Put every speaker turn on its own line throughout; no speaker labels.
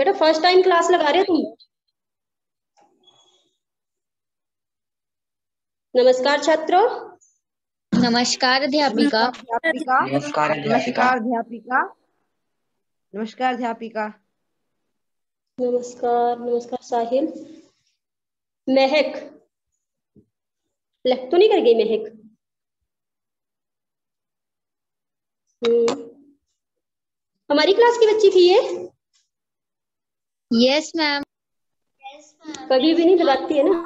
बेटा first time class लगा रहे हो तुम? नमस्कार छात्रों।
नमस्कार अध्यापिका।
नमस्कार
नमस्कार अध्यापिका। नमस्कार अध्यापिका।
नमस्कार नमस्कार साहिल। महक। लेफ़्ट तो नहीं कर गई महक? हम्म। हमारी क्लास की बच्ची थी ये?
यस मैम
कभी भी नहीं लगाती है ना?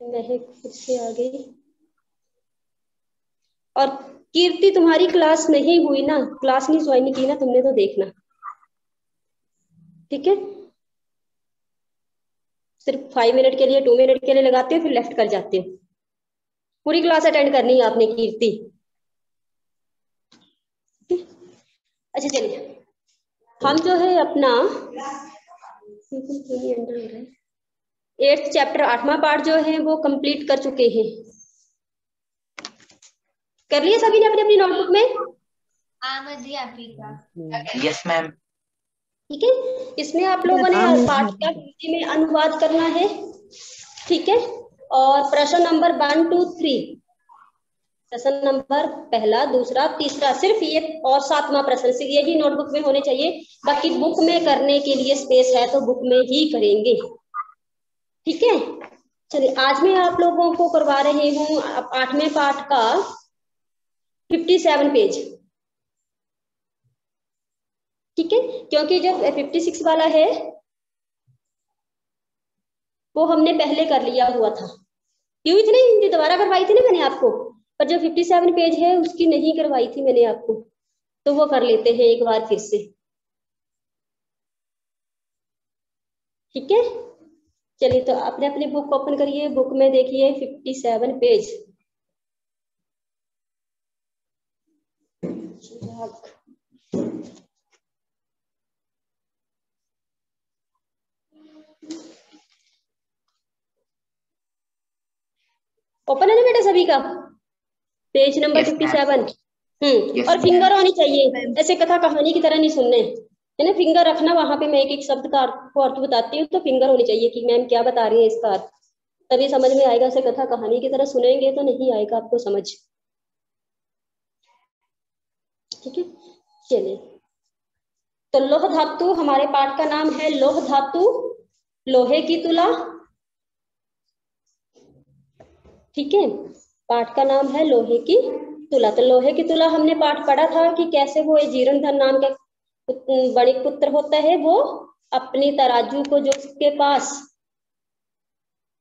महक से आ गई और कीर्ति, तुम्हारी क्लास नहीं हुई ना? क्लास नहीं ज्वाइन की ना तुमने तो देखना। ठीक है? सिर्फ़ फाइव मिनट के लिए टू मिनट के लिए लगाते हो, फिर लेफ़्ट कर जाते हो। पूरी क्लास अटेंड करनी है आपने, कीर्ति। अच्छा चलिए। हम जो है अपना एट्थ चैप्टर आठवां पार्ट जो है वो कंप्लीट कर चुके हैं। कर लिया सभी ने अपनी अपनी नोटबुक में?
यस मैम
ठीक है? इसमें आप लोगों ने पाठ का हिंदी में अनुवाद करना है। ठीक है? और प्रश्न नंबर वन टू थ्री प्रश्न नंबर पहला, दूसरा, तीसरा, सिर्फ़ ये और सातवां प्रश्न से यही नोटबुक में होने चाहिए। बाकी बुक में करने के लिए स्पेस है तो बुक में ही करेंगे। ठीक है? चलिए, आज मैं आप लोगों को करवा रही हूँ आठवें पाठ का फिफ्टी सेवन पेज ठीक है? क्योंकि जो फिफ्टी सिक्स वाला है, वो हमने पहले कर लिया हुआ था। क्यों इतनी हिंदी दोबारा करवाई थी ना मैंने आपको? पर जो फिफ्टी सेवन पेज है, उसकी नहीं करवाई थी मैंने आपको। तो वो कर लेते हैं एक बार फिर से। ठीक है? चलिए तो अपने अपनी बुक ओपन करिए बुक में देखिए फिफ्टी सेवन पेज ओपन है ना बेटा सभी का? पेज नंबर फिफ्टी सेवन हम्म और फिंगर होनी चाहिए। ऐसे कथा कहानी की तरह नहीं सुनने। है ना? फिंगर रखना वहाँ पे मैं एक एक शब्द का अर्थ को अर्थ बताती हूँ तो फिंगर होनी चाहिए कि मैम क्या बता रही है इसका अर्थ। तभी समझ में आएगा ऐसे कथा कहानी की तरह सुनेंगे तो नहीं आएगा आपको समझ। ठीक है? चलिए। तो लोह धातु हमारे पाठ का नाम है लोह धातु। लोहे की तुला। ठीक है? पाठ का नाम है लोहे की तुला। तो लोहे की तुला हमने पाठ पढ़ा था कि कैसे वो जीरण धन नाम का बणिक पुत्र होता है, वो अपनी तराजू को जो उसके पास,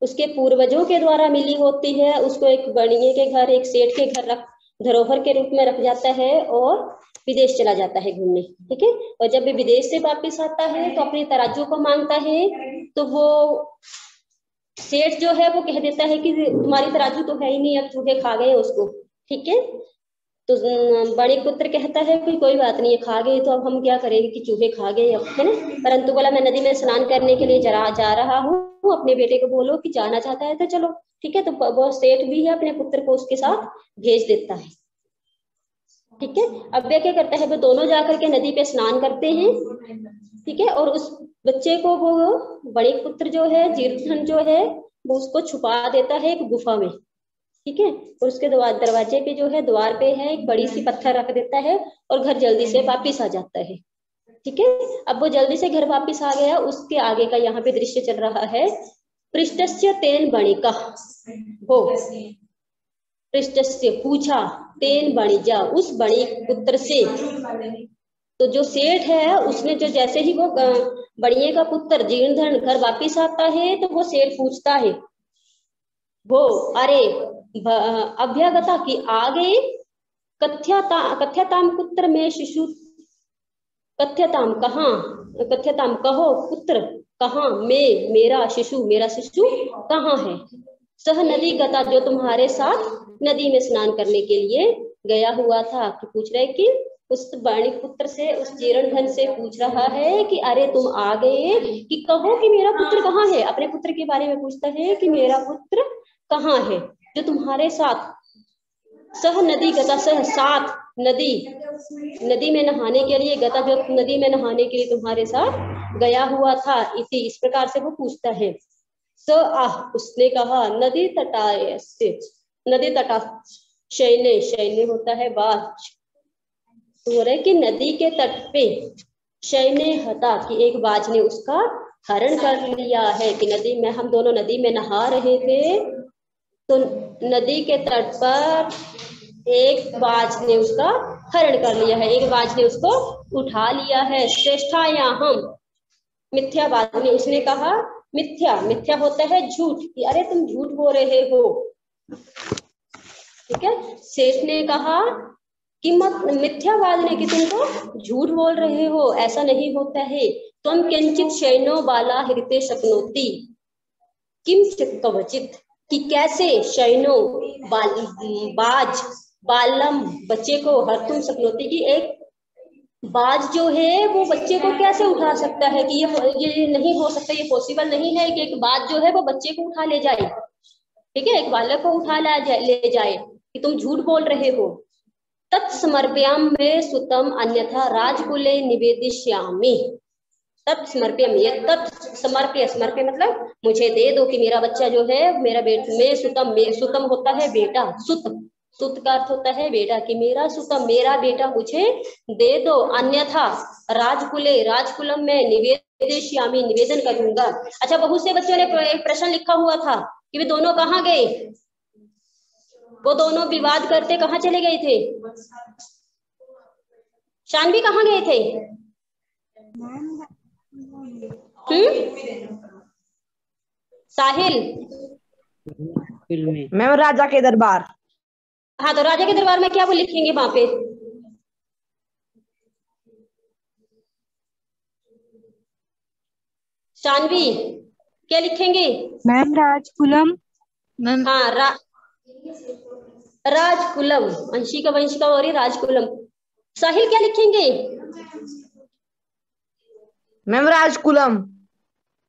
उसके पूर्वजों के द्वारा मिली होती है, उसको एक बणिये के घर, एक सेठ के घर रख, धरोहर के रूप में रख जाता है और विदेश चला जाता है घूमने, ठीक है? और जब भी विदेश से वापस आता है तो अपनी तराजू को माँगता है तो वो सेठ जो है वो कह देता है कि तुम्हारी तराजू तो है ही नहीं, अब चूहे खा गए उसको। ठीक है? तो बड़े पुत्र कहता है कि कोई बात नहीं खा गए तो अब हम क्या करेंगे कि चूहे खा गए अब, है ना? परंतु बोला, मैं नदी में स्नान करने के लिए जरा, जा रहा हूँ। अपने बेटे को बोलो कि जाना चाहता है तो चलो। ठीक है? तो वो सेठ भी है अपने पुत्र को उसके साथ भेज देता है। ठीक है? अब वे क्या करता है? वो दोनों जाकर के नदी पे स्नान करते हैं। ठीक है? और उस बच्चे को वो बड़े पुत्र जो है जीर्धन जो है, वो उसको छुपा देता है एक गुफा में, ठीक है? और उसके दरवाजे पे जो है, द्वार पे है, एक बड़ी सी पत्थर रख देता है और घर जल्दी से वापिस आ जाता है, ठीक है? अब वो जल्दी से घर वापिस आ गया, उसके आगे का यहाँ पे दृश्य चल रहा है, पृष्ठस्य तेन बणिका, हो। पृष्ठस्य पूछा, तेन बणिजा, उस बणि पुत्र से तो जो सेठ है, उसने जो जैसे ही वो बड़िए का पुत्र जीर्णधन घर वापिस आता है तो वो सेठ पूछता है वो अरे अभ्यागता की आगे कथ्यता, कथ्यताम पुत्र में शिशु, कथ्यताम कहाँ, कथ्यताम कहो पुत्र, कहा, मैं, मेरा शिशु मेरा शिशु कहाँ है? सह नदी गता जो तुम्हारे साथ नदी में स्नान करने के लिए गया हुआ था। कि पूछ रहे कि उस वाणी पुत्र से, उस जीरण धन से पूछ रहा है कि, अरे, तुम आ गए कि कहो कि मेरा पुत्र कहाँ है? अपने पुत्र के बारे में पूछता है कि, मेरा पुत्र कहाँ है? जो तुम्हारे साथ सह नदी गता सह साथ नदी नदी में नहाने के लिए गता जो नदी में नहाने के लिए तुम्हारे साथ गया हुआ था, इसी, इस प्रकार से वो पूछता है। स, आह, उसने कहा, नदी तटाय नदी तटा शैने शैने होता है बाज तो रहे कि नदी के तट पे शैने हता कि एक बाज ने उसका हरण कर लिया है कि नदी में, हम दोनों नदी में नहा रहे थे। तो नदी के तट पर एक बाज ने उसका हरण कर लिया है, एक बाज ने उसको उठा लिया है। श्रेष्ठा या हम मिथ्यावाद ने उसने कहा, मिथ्या मिथ्या होता है झूठ कि अरे तुम झूठ बोल रहे हो। ठीक है? शेष ने कहा कि मत मिथ्यावाद ने कि तुम तो झूठ बोल रहे हो, ऐसा नहीं होता है। तुम किंचित शैनो बाला हृदय सपनोती। किम कवचित कि कैसे शैनो बाज, बालम बच्चे को हर तुम सपनोती की एक बाज जो है, वो बच्चे को कैसे उठा सकता है कि ये ये नहीं हो सकता, ये पॉसिबल नहीं है कि एक बाज जो है, वो बच्चे को उठा ले जाए। ठीक है? एक बालक को उठा ला जाए, ले जाए कि तुम झूठ बोल रहे हो। तत्समर्प्याम में सुतम अन्यथा राजकुले निवेदिश्यामी तत्समर्प्यम, ये तत्समर्प्य, समर्प्य मतलब मुझे दे दो कि मेरा बच्चा जो है, मेरा बेट में सुतम में सुतम होता है बेटा, सुत। सुत का अर्थ होता है बेटा कि मेरा सुतम, मेरा बेटा मुझे दे दो, अन्यथा राजकुले, राजकुलम में निवेदिश्यामी निवेदन करूँगा। अच्छा बहुत से बच्चों ने एक प्रश्न लिखा हुआ था कि वे दोनों कहाँ गए? वो दोनों विवाद करते कहाँ चले गए थे? शानवी कहाँ गए थे? हम्म? साहिल।
मैम राजा के दरबार।
हाँ तो राजा के दरबार में क्या वो लिखेंगे वहाँ पे? शानवी क्या लिखेंगे?
मैम राजकुलम।
मैम
हाँ रा, राजकुलम अंशिका वंशिका और राजकुलम। साहिल क्या लिखेंगे?
मैम राजकुलम।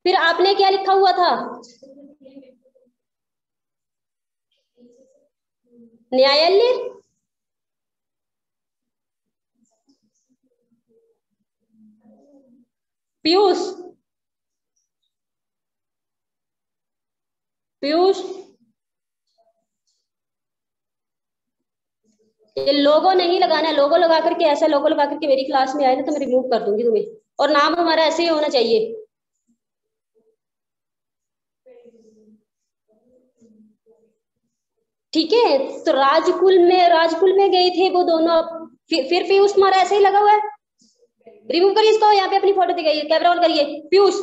फिर आपने क्या लिखा हुआ था? न्यायालय? पीयूष। पीयूष? ये लोगो नहीं लगाना है। लोगो लगा करके, ऐसा लोगो लगा करके मेरी क्लास में आए ना तो मैं रिमूव कर दूँगी तुम्हें। और नाम हमारा ऐसे ही होना चाहिए। ठीक है? तो राजकुल में राजकुल में गए थे वो दोनों। फिर फिर पीयूष तुम्हारा ऐसे ही लगा हुआ है? रिमूव करिए इसको, यहाँ पे अपनी फ़ोटो दिखाइए। कैमरा ऑन करिए। पीयूष।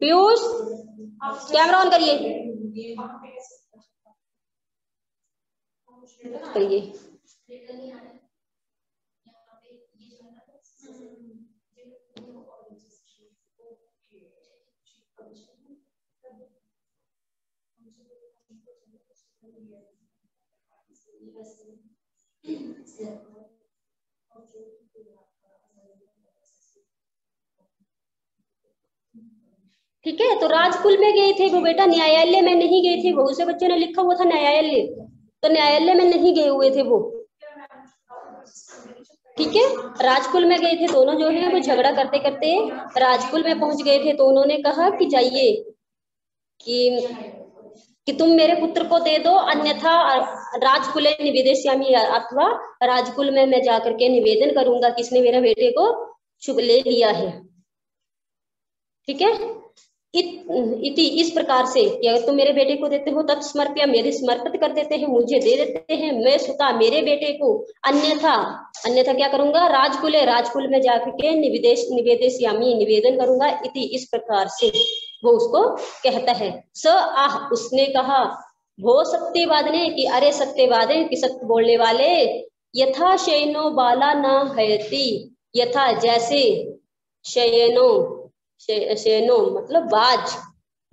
पीयूष। कैमरा ऑन करिए। ठीक है तो राजकुल में गए थे वो बेटा, न्यायालय में नहीं गए थे बहुत से बच्चों ने लिखा हुआ था न्यायालय। तो न्यायालय में नहीं गए हुए थे वो। ठीक है? राजकुल में गए थे दोनों जो है, वो झगड़ा करते करते राजकुल में पहुँच गए थे। तो उन्होंने कहा कि जाइए, कि कि तुम मेरे पुत्र को दे दो, अन्यथा राजकुल निवेदेश्यामी अथवा राजकुल में मैं जाकर के निवेदन करूँगा किसने मेरे बेटे को शुभ ले लिया है। ठीक है? इत, इति इस प्रकार से कि अगर तुम मेरे बेटे को देते हो तब समर्प्य मेरे समर्पित कर देते हैं मुझे दे देते हैं मैं सुता मेरे बेटे को अन्यथा अन्यथा क्या करूँगा? राजकुल राजकुल में जाकर के निवेदेश निवेदेश्यामी निवेदन करूँगा इति इस प्रकार से वो उसको कहता है। स आह उसने कहा वो सत्यवाद ने कि अरे सत्यवाद कि सत्य बोलने वाले यथा शयनो बाला न हयती यथा जैसे शयनो शयनो मतलब बाज।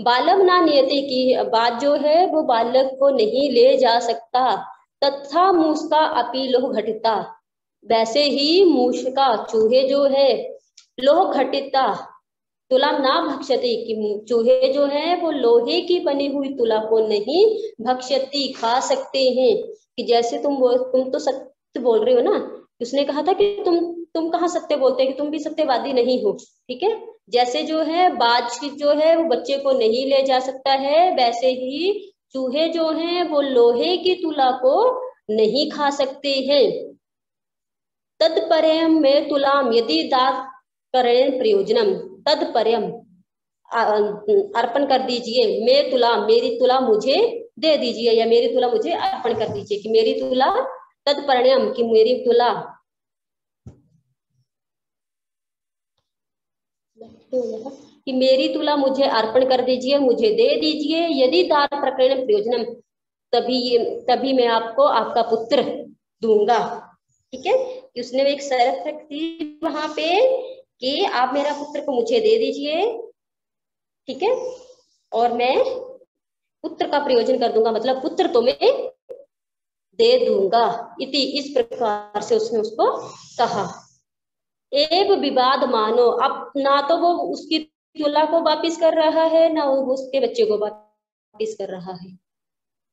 बालक ना नियति की, बाज जो है, वो बालक को नहीं ले जा सकता। तथा मूसका अपी लोह घटिता। वैसे ही मूस का चूहे जो है, लोह घटिता। तुला ना भक्षती कि चूहे जो है, वो लोहे की बनी हुई तुला को नहीं भक्षती, खा सकते हैं। कि जैसे तुम तुम तो सत्य बोल रहे हो ना? उसने कहा था कि तुम तुम कहाँ सत्य बोलते हैं कि तुम भी सत्यवादी नहीं हो? ठीक है? जैसे जो है, बाज जो है, वो बच्चे को नहीं ले जा सकता है। वैसे ही चूहे जो हैं, वो लोहे की तुला को नहीं खा सकते हैं। तत्परम में तुलाम यदि दात करें प्रयोजनम। तत्परम अर्पण कर दीजिए। मैं तुला, मेरी तुला मुझे दे दीजिए या मेरी तुला मुझे अर्पण कर दीजिए कि मेरी तुला तत्परिणाम कि मेरी तुला कि मेरी तुला मुझे अर्पण कर दीजिए, मुझे दे दीजिए, यदि दार प्रकरण प्रयोजनम, तभी ये, तभी मैं आपको, आपका पुत्र दूँगा। ठीक है? उसने एक शर्त रखी वहाँ पे कि आप मेरा पुत्र को मुझे दे दीजिए। ठीक है? और मैं पुत्र का प्रयोजन कर दूँगा मतलब पुत्र तो मैं दे दूँगा। इति, इस प्रकार से उसने उसको कहा। एक विवाद मानो। अब ना तो वो उसकी तुला को वापिस कर रहा है, ना वो उसके बच्चे को वापिस कर रहा है।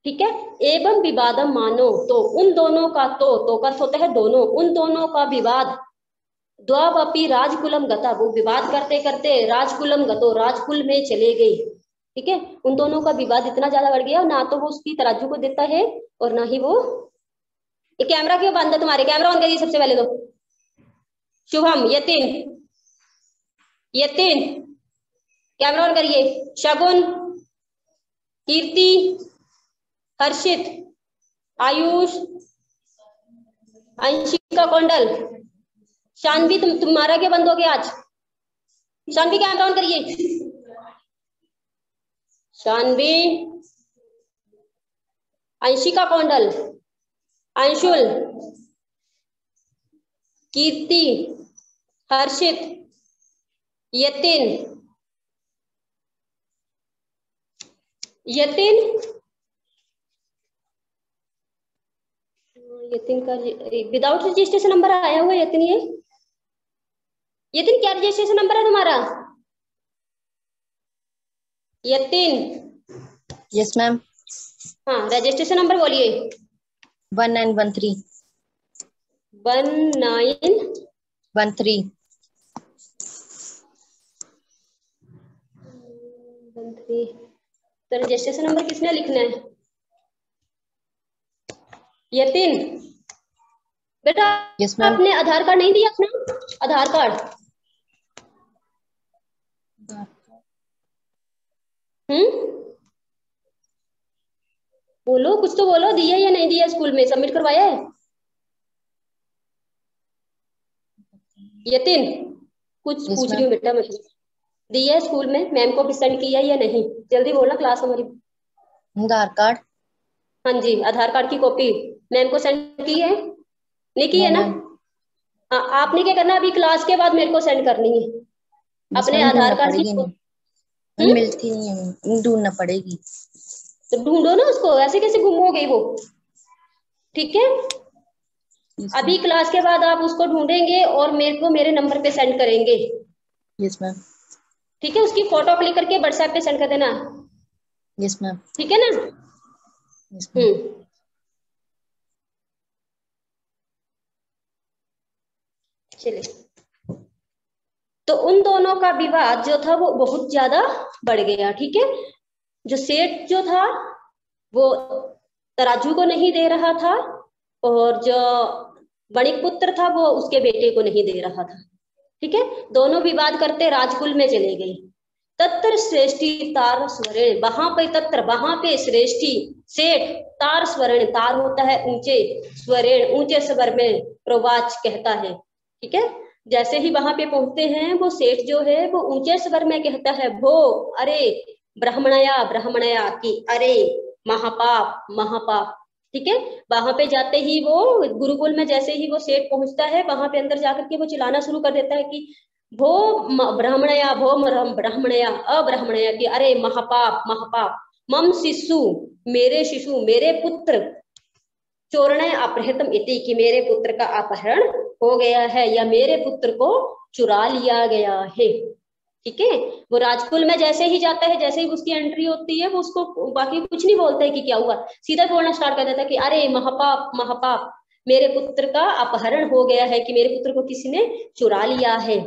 ठीक है? एवं विवादम मानो। तो उन दोनों का तो तो का होता है दोनों। उन दोनों का विवाद द्वावपी राजकुलम गता। वो विवाद करते करते राजकुलम गतो, राजकुल में चले गई। ठीक है? उन दोनों का विवाद इतना ज़्यादा बढ़ गया, ना तो वो उसकी तराजू को देता है और ना ही वो। कैमरा क्यों बंद है तुम्हारे? कैमरा ऑन करिए सबसे पहले तो। शुभम, यतिन। यतिन। कैमरा ऑन करिए। शगुन। कीर्ति। हर्षित। आयुष। अंशिका कौंडल। शानवी, तुम तुम्हारा क्या बंद हो गया आज? शानवी कैमरा ऑन करिए। शानवी। अंशिका कौंडल। अंशुल। कीर्ति हर्षित यतिन। यतिन? यतिन का विदाउट रजिस्ट्रेशन नंबर आया हुआ यतिन ये? यतिन क्या रजिस्ट्रेशन नंबर है तुम्हारा? यतिन।
यस मैम
हाँ रजिस्ट्रेशन नंबर बोलिए।
One nine one three
one nine
one three
one three तो रजिस्ट्रेशन नंबर किसने लिखना है? यतिन। बेटा
मैम
आपने आधार कार्ड नहीं दिया अपना? आधार कार्ड। हम्म? बोलो कुछ तो बोलो दिया या नहीं दिया स्कूल में? सबमिट करवाया है? यतिन कुछ
Yes,
पूछ रही हूँ बेटा मैं। दिया है स्कूल में? मैम को भी सेंड किया या नहीं? जल्दी बोलना क्लास हमारी
आधार कार्ड।
हाँ जी आधार कार्ड की कॉपी मैम को सेंड की है? नहीं की है ना?
मैम।
हाँ आपने क्या करना? अभी क्लास के बाद मेरे को सेंड करनी है। अपने आधार कार्ड की
नहीं। मिलती नहीं ढूंढना पड़ेगी।
तो ढूंढो ना उसको ऐसे कैसे गुम हो गई वो? ठीक है? अभी क्लास के बाद आप उसको ढूंढेंगे और मेरे को मेरे नंबर पे सेंड करेंगे।
यस मैम
ठीक है? उसकी फ़ोटो क्लिक करके व्हाट्सएप पे सेंड कर देना।
यस मैम
ठीक है ना?
यस मैम
हम्म। चलिए। तो उन दोनों का विवाद जो था वो बहुत ज़्यादा बढ़ गया ठीक है? जो सेठ जो था वो तराजू को नहीं दे रहा था और जो वणिक पुत्र था, वो उसके बेटे को नहीं दे रहा था। ठीक है? दोनों विवाद करते, राजकुल में चले गए। तत्र श्रेष्ठी तार स्वर्ण, वहाँ पे तत्र, वहाँ पे श्रेष्ठी सेठ तार स्वर्ण, तार होता है ऊँचे स्वर्ण, ऊँचे स्वर में प्रवाच कहता है। ठीक है? जैसे ही वहाँ पे पहुँचते हैं, वो सेठ जो है, वो ऊँचे स्वर में कहता है, भो, अरे ब्राह्मणया ब्राह्मणया की अरे महापाप महापाप। ठीक है? वहाँ पे जाते ही वो गुरुकुल में जैसे ही वो सेठ पहुँचता है, वहाँ पे अंदर जाकर के वो चिल्लाना शुरू कर देता है कि भो ब्राह्मणया भो ब्राह्मणया, अब्राह्मणया की अरे महापाप महापाप, मम शिशु, मेरे शिशु, मेरे पुत्र, चोरण अपहृतम इति कि मेरे पुत्र का अपहरण हो गया है या मेरे पुत्र को चुरा लिया गया है। ठीक है? वो राजकुल में जैसे ही जाता है, जैसे ही उसकी एंट्री होती है, वो उसको बाकी कुछ नहीं बोलता कि क्या हुआ। सीधा बोलना स्टार्ट कर देता है कि, अरे, महापाप महापाप, मेरे पुत्र का अपहरण हो गया है कि मेरे पुत्र को किसी ने चुरा लिया है?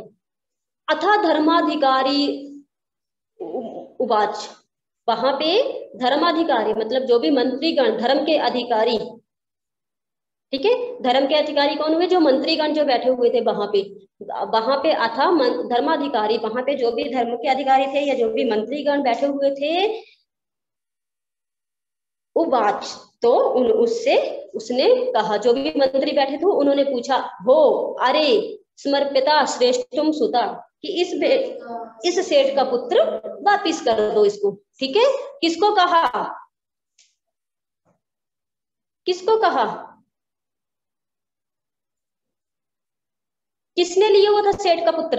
अथा धर्माधिकारी उवाच। वहाँ पे धर्माधिकारी मतलब जो भी मंत्रीगण, धर्म के अधिकारी ठीक है? धर्म के अधिकारी कौन हुए? जो मंत्रीगण जो बैठे हुए थे वहाँ पे। वहाँ पे अथा धर्माधिकारी, वहाँ पे जो भी धर्म के अधिकारी थे या जो भी मंत्रीगण बैठे हुए थे उवाच तो उन, उससे, उसने कहा। जो भी मंत्री बैठे थे, उन्होंने पूछा, हो, अरे, समर्पिता श्रेष्ठम सुता, कि इस इस सेठ का पुत्र वापिस कर दो इसको। ठीक है? किसको कहा? किसको कहा? किसने लिया हुआ था सेठ का पुत्र?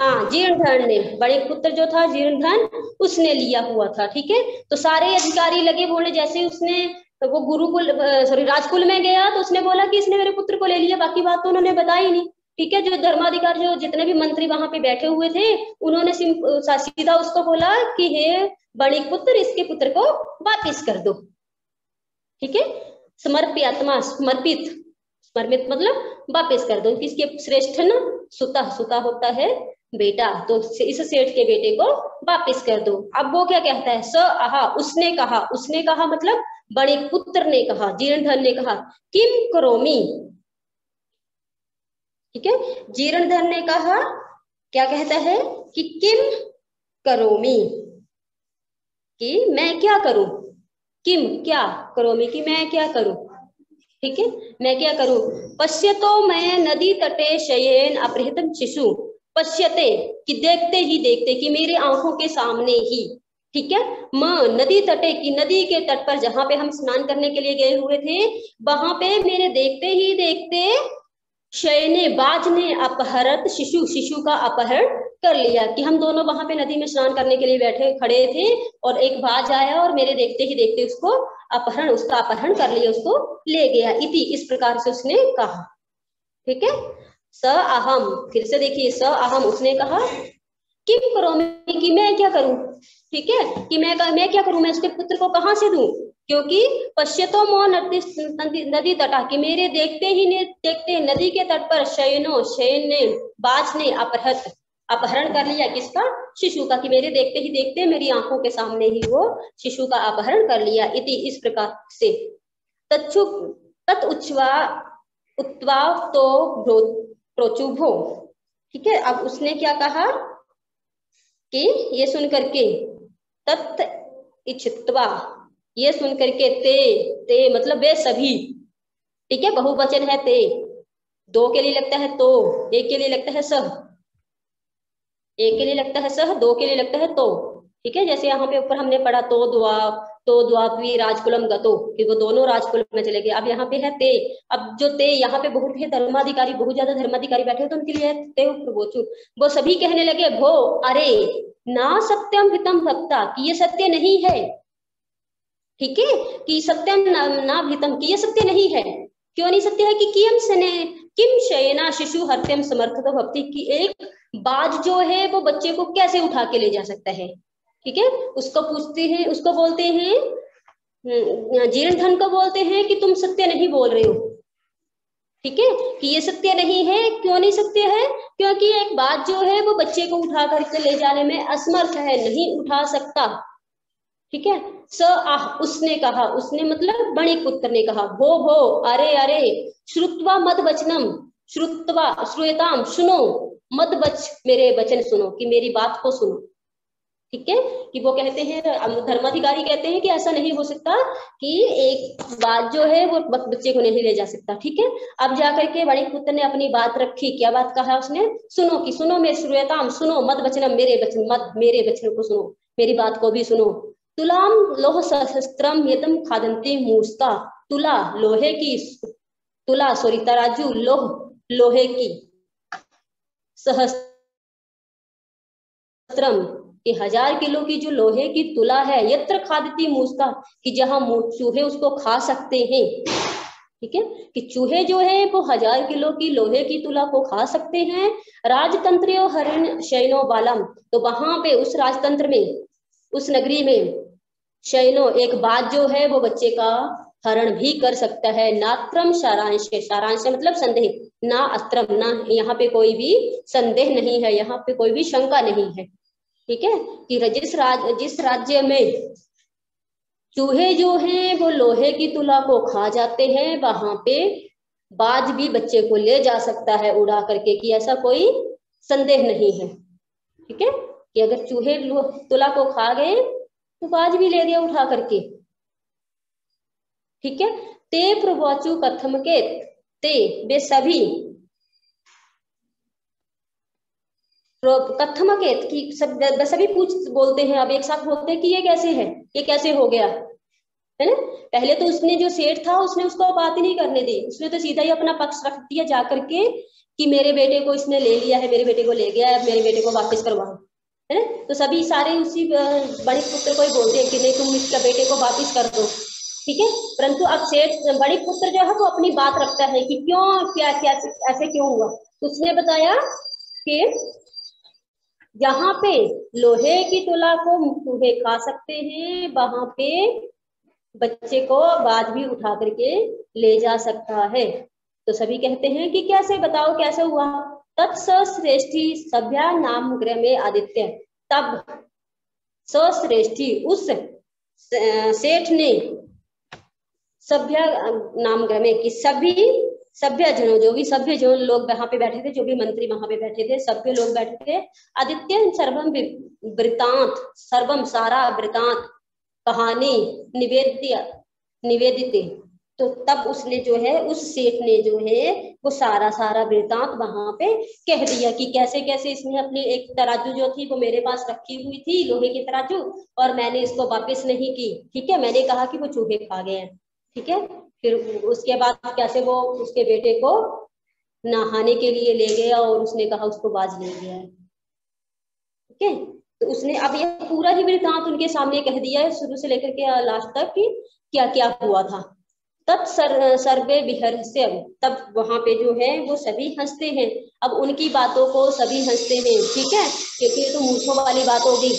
हाँ जीर्णधन ने। बड़े पुत्र जो था जीर्णधन उसने लिया हुआ था ठीक है? तो सारे अधिकारी लगे बोलने जैसे उसने तो वो गुरुकुल सॉरी राजकुल में गया तो उसने बोला कि इसने मेरे पुत्र को ले लिया बाकी बात तो उन्होंने बताई नहीं ठीक है? जो धर्माधिकार जो जितने भी मंत्री वहाँ पे बैठे हुए थे उन्होंने सीधा उसको बोला कि हे बड़ी पुत्र इसके पुत्र को वापिस कर दो। ठीक है? समर्पित समर्पित समर्पित मतलब वापिस कर दो, किसके श्रेष्ठ न? सुता सुता होता है बेटा। तो इस सेठ के बेटे को वापिस कर दो। अब वो क्या कहता है? स, आहा, उसने कहा। उसने कहा मतलब बड़े पुत्र ने कहा, जीर्णधन ने कहा, किम करोमी? ठीक है? जीर्णधन ने कहा, क्या कहता है? कि किम करोमी? कि मैं क्या करूँ? किम? क्या करोमी कि मैं क्या करूँ? ठीक है? मैं क्या करूँ? पश्य तो मैं नदी तटे शयन अपहृतम शिशु पश्यते कि देखते ही देखते कि मेरे आँखों के सामने ही। ठीक है? म, नदी तटे की नदी के तट पर जहाँ पे हम स्नान करने के लिए गए हुए थे, वहाँ पे मेरे देखते ही देखते शयने बाज ने अपहरत, शिशु शिशु का अपहरण कर लिया कि हम दोनों वहाँ पे नदी में स्नान करने के लिए बैठे, खड़े थे और एक बाज आया और मेरे देखते ही देखते उसको अपहरण, उसका अपहरण कर लिया उसको ले गया। इति इस प्रकार से उसने कहा। ठीक है? स अहम। फिर से देखिए, स अहम। उसने कहा करो मैं? कि मैं क्या करूँ? ठीक है? कि मैं मैं क्या करूँ? मैं उसके पुत्र को कहाँ से दूँ? क्योंकि पश्चितो मो नदी नदी तटा, कि मेरे देखते ही ने, देखते नदी के तट पर शयनो, शयन ने बाज ने अपहृत अपहरण कर लिया किसका शिशु का कि मेरे देखते ही देखते मेरी आँखों के सामने ही वो शिशु का अपहरण कर लिया। इति इस प्रकार से। उच्छ्वा उत्वा तो प्रोचुभो। ठीक है? अब उसने क्या कहा कि ये सुन करके तत् इच्छित्वा। ये सुन करके ते ते मतलब वे सभी। ठीक है? बहुवचन है ते। दो के लिए लगता है तो एक के लिए लगता है सब। एक के लिए लगता है सह, दो के लिए लगता है तो। ठीक है, जैसे यहाँ पे ऊपर हमने पढ़ा तो दुआ तो द्वापी राजकुलम, गतो, कि वो दोनों राजकुल में चले गए। अब यहाँ पे है ते। अब जो ते यहाँ पे बहुत है, धर्माधिकारी, बहुत ज़्यादा धर्माधिकारी बैठे हो तो उनके लिए ते प्रवोचु वो सभी कहने लगे, भो, अरे, ना सत्यम हितम भक्ता, कि ये सत्य नहीं है। ठीक है, कि सत्यम ना हितम कि ये सत्य नहीं है। क्यों नहीं सत्य है? कि सने किम शयना शिशु हत्यम समर्थ भक्ति की एक बाज जो है वो बच्चे को कैसे उठा के ले जा सकता है? ठीक है? उसको पूछते हैं उसको बोलते हैं हम्म, जीर्ण धन को बोलते हैं कि तुम सत्य नहीं बोल रहे हो। ठीक है? कि ये सत्य नहीं है क्यों नहीं सत्य है? क्योंकि एक बात जो है वो बच्चे को उठा करके ले जाने में असमर्थ है नहीं उठा सकता। ठीक है? स आह, उसने कहा, उसने मतलब बड़े पुत्र ने कहा, भो भो, अरे अरे, श्रुतवा मत वचनम श्रुतवा, श्रुयताम, सुनो मत बच मेरे वचन सुनो, कि मेरी बात को सुनो। ठीक है? कि वो कहते हैं धर्माधिकारी कहते हैं कि ऐसा नहीं हो सकता कि एक बात जो है, वो बच्चे को नहीं ले जा सकता। ठीक है? अब जाकर के बड़े पुत्र ने अपनी बात रखी। क्या बात कहा उसने? सुनो कि सुनो, मेरे श्रुयताम, सुनो मत वचनम मेरे वचन मत मेरे वचन को सुनो, मेरी बात को भी सुनो। तुलाम लोह सहस्त्रम यदम खादंते मूसता तुला, लोहे की तुला सॉरी तराजू, लोह, लोहे की सहस्त्रम कि हज़ार किलो की जो लोहे की तुला है, यत्र खादती मूसका कि जहाँ चूहे उसको खा सकते हैं। ठीक है? कि चूहे जो है, वो हज़ार किलो की लोहे की तुला को खा सकते हैं। राजतंत्र हरिण शैनो बालम तो वहाँ पे, उस राजतंत्र में, उस नगरी में शयनो, एक बात जो है, वो बच्चे का हरण भी कर सकता है। नात्रम सारांश सारांश मतलब संदेह। ना अस्त्रम, ना यहाँ पे कोई भी संदेह नहीं है, यहाँ पे कोई भी शंका नहीं है। ठीक है? कि जिस राज, जिस राज्य में चूहे जो हैं, वो लोहे की तुला को खा जाते हैं, वहाँ पे बाज भी बच्चे को ले जा सकता है, उड़ा करके, कि ऐसा कोई संदेह नहीं है। ठीक है? कि अगर चूहे तुला को खा गए तो बाज भी ले गया उठा करके। ठीक है? ते प्रवाचु कथम के ते वे सभी। कथम के कि सब सभी पूछ, बोलते हैं। अब एक साथ बोलते हैं कि ये कैसे है? ये कैसे हो गया? है ना? पहले तो उसने जो सेठ था, उसने उसको बात ही नहीं करने दी। उसने तो सीधा ही अपना पक्ष रख दिया जाकर के कि मेरे बेटे को इसने ले लिया है, मेरे बेटे को ले गया है मेरे बेटे को वापस करवाओ। है ना? तो सभी सारे उसी बड़े पुत्र को ही बोलते हैं कि नहीं, तुम इसका बेटे को वापिस कर दो। ठीक है? परंतु अब सेठ, बड़ी पुत्र जो है, वो अपनी बात रखता है कि क्यों, क्या क्या, ऐसे क्यों हुआ? उसने बताया कि जहाँ पे लोहे की तुला को चूहे खा सकते हैं, वहाँ पे बच्चे को बाद भी उठा करके ले जा सकता है। तो सभी कहते हैं कि कैसे, बताओ कैसे हुआ? तत्सश्रेष्ठी सभ्या नाम ग्रह आदित्य। तब सश्रेष्ठी उस सेठ ने सभ्य नाम ग्रह में कि सभी सभ्य जनों जो भी सभ्य जो लोग वहाँ पे बैठे थे, जो भी मंत्री वहाँ पे बैठे थे, सभ्य लोग बैठे थे, आदित्य सर्वम वृतांत सर्वम सारा वृतांत, कहानी निवेद्य, निवेदित। तो तब उसने जो है, उस सेठ ने जो है, वो सारा सारा वृतांत वहाँ पे कह दिया कि कैसे कैसे इसने अपनी एक तराजू जो थी वो मेरे पास रखी हुई थी, लोहे की तराजू, और मैंने इसको वापस नहीं की। ठीक है? मैंने कहा कि वो चूहे खा गए हैं। ठीक है? फिर उसके बाद कैसे वो उसके बेटे को नहाने के लिए ले गया और उसने कहा उसको बाज ले गया। ठीक है? तो उसने अब ये पूरा ही वृतांत उनके सामने कह दिया है शुरू से लेकर के लास्ट तक कि क्या क्या हुआ था। तब सर, सर्वे बिहर से तब वहाँ पे जो है वो सभी हँसते हैं। अब उनकी बातों को सभी हँसते हैं ठीक है? क्योंकि ये तो मूछों वाली बात होगी।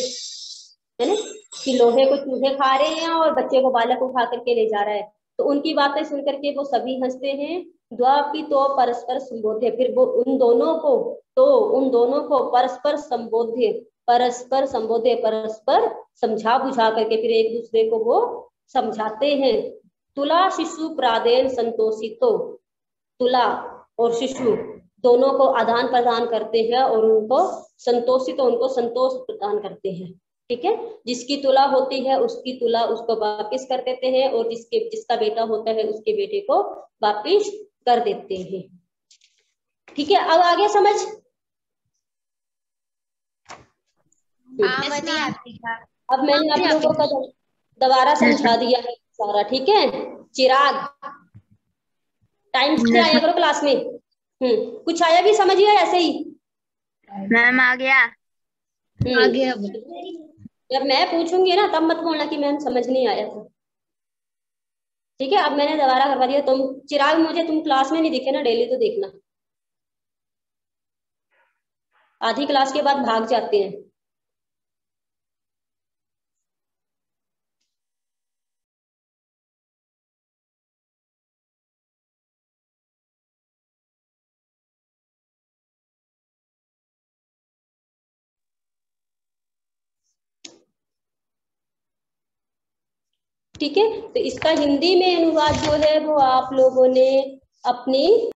है ना? कि लोहे को चूहे खा रहे हैं और बच्चे को बालक उठा करके ले जा रहा है। तो उनकी बातें सुन करके वो सभी हँसते हैं। द्वापी तो परस्पर संबोध्य। फिर वो उन दोनों को तो उन दोनों को परस्पर संबोध्य। परस्पर संबोधे परस्पर समझा बुझा करके फिर एक दूसरे को वो समझाते हैं। तुला शिशु प्रादेन संतोषितो। तुला और शिशु दोनों को आदान प्रदान करते हैं और उनको संतोषित उनको संतोष प्रदान करते हैं। ठीक है? जिसकी तुला होती है उसकी तुला उसको वापिस कर देते हैं और जिसके जिसका बेटा होता है उसके बेटे को वापिस कर देते हैं। ठीक है? अब आगे समझ? अब मैंने आप लोगों को दोबारा समझा दिया है। सारा ठीक है? चिराग। टाइम से आया करो क्लास में? हम्म कुछ आया भी? समझिए ऐसे ही?
मैम आ गया।
आ गया
जब मैं पूछूँगी ना तब मत बोलना कि मैम समझ नहीं आया। था ठीक है अब मैंने दोबारा करवा दिया। तुम चिराग मुझे तुम क्लास में नहीं दिखे ना डेली तो देखना। आधी क्लास के बाद भाग जाते हैं। ठीक है? तो इसका हिंदी में अनुवाद जो है वो आप लोगों ने अपनी